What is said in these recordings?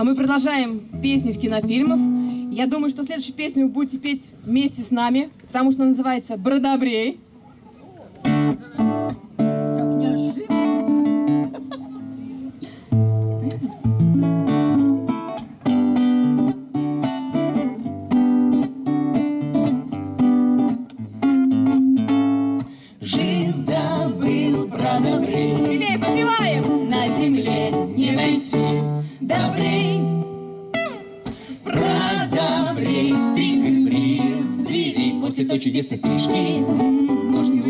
А мы продолжаем песни из кинофильмов. Я думаю, что следующую песню вы будете петь вместе с нами, потому что она называется «Бродобрей». Жил да был продобрей, Смелее подпеваем! на земле той чудесной стрижки. Нож не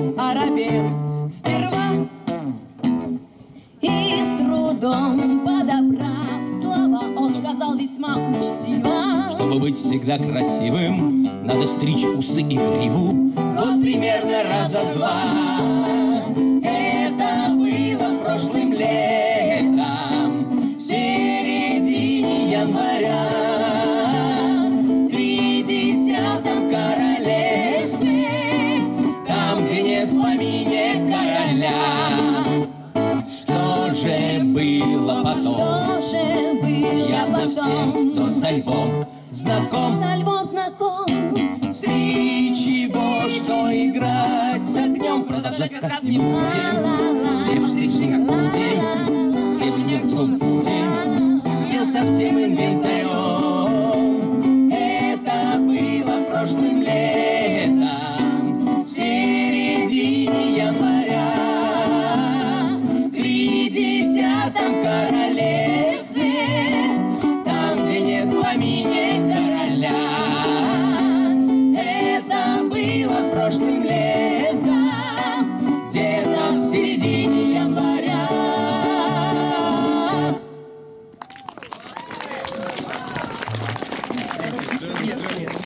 Бродобрей оробел сперва. И с трудом подобрав слова, он сказал весьма учтиво. Чтобы быть всегда красивым, надо стричь усы и гриву. Год примерно раза два. Было потом? Что же было Ясно всем, потом? кто со львом знаком. Со львом знаком. Стричь его, что играть с огнем, продолжать сказ не будем. Ла-ла-ла. Лев встречный как пудень, Зебнем слов пудень, Съел со всем инвентарем.